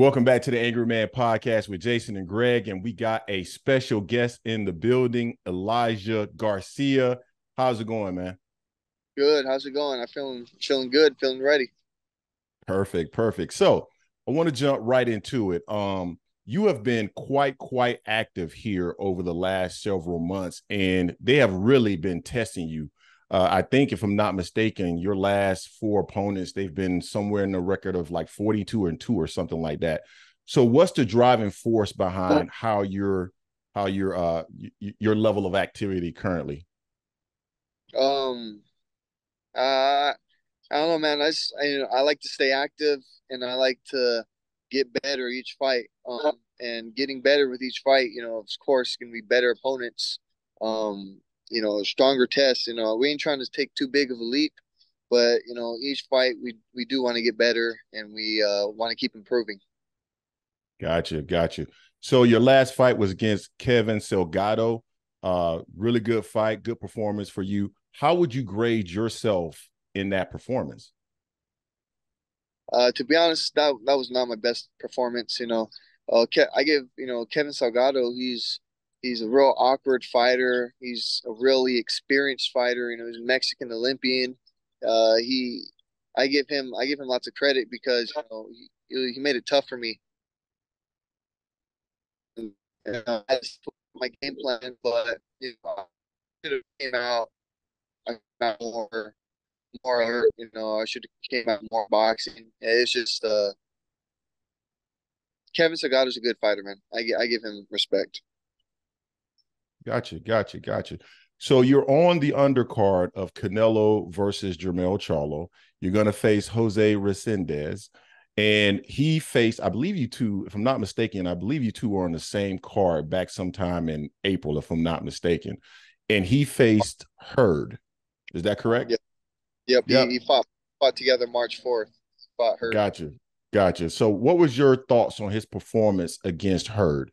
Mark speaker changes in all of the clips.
Speaker 1: Welcome back to the Angry Man podcast with Jason and Greg. And we got a special guest in the building, Elijah Garcia. How's it going, man?
Speaker 2: Good. How's it going? I'm feeling feeling good, feeling ready.
Speaker 1: Perfect, perfect. So I want to jump right into it. Um, you have been quite, quite active here over the last several months, and they have really been testing you uh, I think, if I'm not mistaken, your last four opponents, they've been somewhere in the record of like 42 and two or something like that. So, what's the driving force behind how your how your uh y- your level of activity currently?
Speaker 2: Um, uh, I don't know, man. I just, I, you know, I like to stay active and I like to get better each fight. Um, and getting better with each fight, you know, of course, can be better opponents. Um, you know, stronger tests. You know, we ain't trying to take too big of a leap, but you know, each fight we we do want to get better and we uh, want to keep improving.
Speaker 1: Gotcha, gotcha. So your last fight was against Kevin Salgado. Uh, really good fight, good performance for you. How would you grade yourself in that performance?
Speaker 2: Uh, to be honest, that that was not my best performance. You know, uh, I give you know Kevin Salgado. He's he's a real awkward fighter. He's a really experienced fighter. You know, he's a Mexican Olympian. Uh, he, I give him, I give him lots of credit because you know he, he made it tough for me. And, uh, I just put my game plan, but you know, I should have came out, I out more, more alert. You know, I should have came out more boxing. It's just, uh, Kevin Salgado's a good fighter, man. I, I give him respect.
Speaker 1: Gotcha, gotcha, gotcha. So you're on the undercard of Canelo versus Jermell Charlo. You're going to face Jose Resendiz. And he faced, I believe you two, if I'm not mistaken, I believe you two were on the same card back sometime in April, if I'm not mistaken. And he faced Hurd. Is that correct?
Speaker 2: Yep. Yep. yep. He, he, fought fought together March 4th. Fought Hurd.
Speaker 1: Gotcha. Gotcha. So what was your thoughts on his performance against Hurd?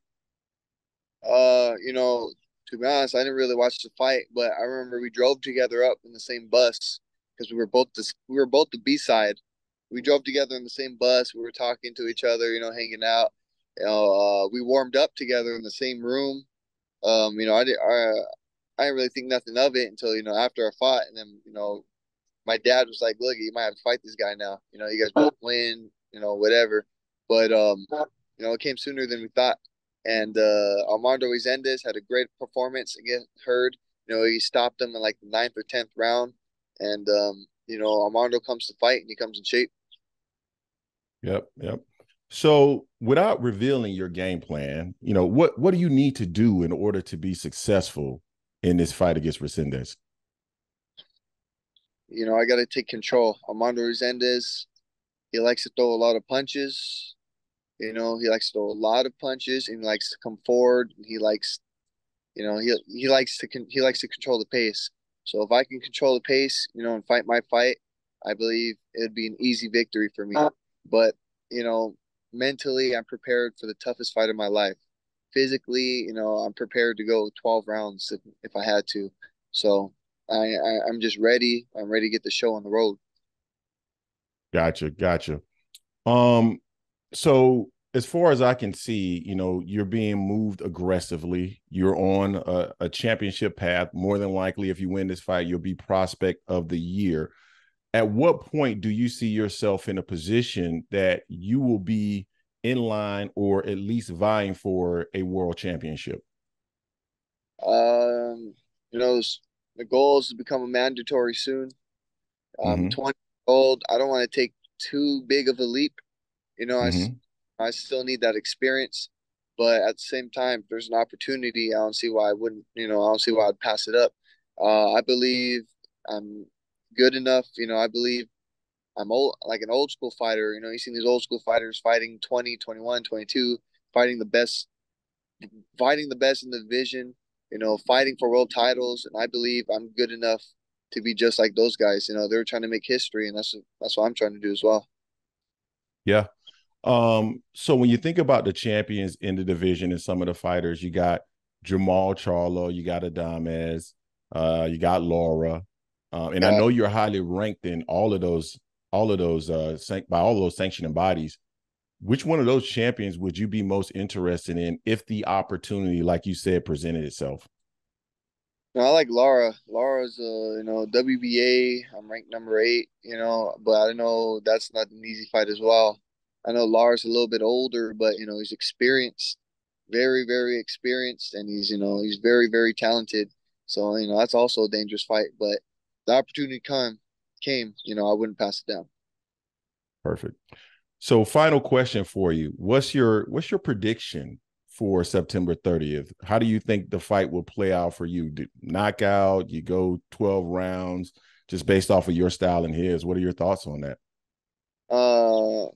Speaker 2: Uh, you know, to be honest, I didn't really watch the fight, but I remember we drove together up in the same bus because we were both the we were both the B side. We drove together in the same bus. We were talking to each other, you know, hanging out. You know, uh, we warmed up together in the same room. Um, you know, I did. I, I didn't really think nothing of it until you know after I fought, and then you know, my dad was like, "Look, you might have to fight this guy now. You know, you guys both win. You know, whatever." But um, you know, it came sooner than we thought. And uh, Armando Resendiz had a great performance against Hurd. You know, he stopped him in like the ninth or tenth round, and um, you know Armando comes to fight and he comes in shape.
Speaker 1: Yep, yep. So, without revealing your game plan, you know what what do you need to do in order to be successful in this fight against Resendiz?
Speaker 2: You know, I got to take control. Armando Resendiz, he likes to throw a lot of punches. You know, he likes to throw a lot of punches and he likes to come forward. He likes, you know, he he likes to he likes to control the pace. So if I can control the pace, you know, and fight my fight, I believe it'd be an easy victory for me. But you know, mentally, I'm prepared for the toughest fight of my life. Physically, you know, I'm prepared to go 12 rounds if, if I had to. So I, I I'm just ready. I'm ready to get the show on the road.
Speaker 1: Gotcha, gotcha. Um, so as far as I can see, you know, you're being moved aggressively. You're on a, a, championship path. More than likely, if you win this fight, you'll be prospect of the year. At what point do you see yourself in a position that you will be in line or at least vying for a world championship?
Speaker 2: Um, you know, the goal is to become a mandatory soon. I'm mm-hmm. 20 old. I don't want to take too big of a leap you know, mm-hmm. I, I still need that experience, but at the same time, if there's an opportunity, I don't see why I wouldn't. You know, I don't see why I'd pass it up. Uh, I believe I'm good enough. You know, I believe I'm old, like an old school fighter. You know, you seen these old school fighters fighting 20, 21, 22, fighting the best, fighting the best in the division. You know, fighting for world titles, and I believe I'm good enough to be just like those guys. You know, they're trying to make history, and that's that's what I'm trying to do as well.
Speaker 1: Yeah, um, so when you think about the champions in the division and some of the fighters, you got Jermell Charlo, you got Adames, uh, you got Lara, um, and yeah. I know you're highly ranked in all of those, all of those, uh, by all those sanctioning bodies. which one of those champions would you be most interested in if the opportunity, like you said, presented itself?
Speaker 2: No, I like Lara. Lara's, uh, you know, WBA. I'm ranked number eight. You know, but I know that's not an easy fight as well. I know Lara's a little bit older, but you know he's experienced, very, very experienced, and he's you know he's very, very talented. So you know that's also a dangerous fight. But the opportunity come came, you know, I wouldn't pass it down.
Speaker 1: Perfect. So final question for you. What's your what's your prediction for September 30th? How do you think the fight will play out for you? Do, knockout, you go 12 rounds just based off of your style and his. What are your thoughts on that?
Speaker 2: Uh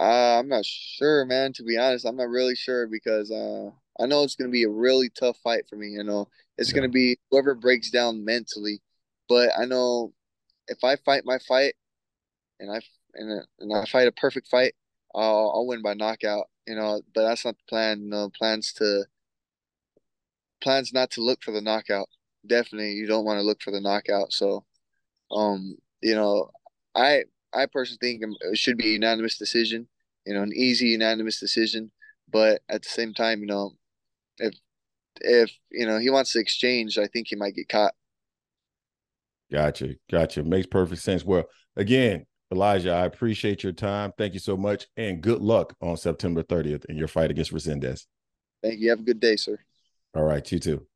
Speaker 2: Uh, I'm not sure, man. To be honest, I'm not really sure because uh, I know it's gonna be a really tough fight for me. You know, it's yeah. gonna be whoever breaks down mentally. But I know if I fight my fight and I and, and I fight a perfect fight, I'll I'll win by knockout. You know, but that's not the plan. You know, plans to plans not to look for the knockout. Definitely, you don't want to look for the knockout. So, um, you know, I I personally think it should be a unanimous decision. You know, an easy unanimous decision. But at the same time, you know, if if you know he wants to exchange, I think he might get caught.
Speaker 1: Gotcha, gotcha. Makes perfect sense. Well, again, Elijah, I appreciate your time. Thank you so much, and good luck on September 30th in your fight against Resendiz.
Speaker 2: Thank you. Have a good day, sir.
Speaker 1: All right, you too.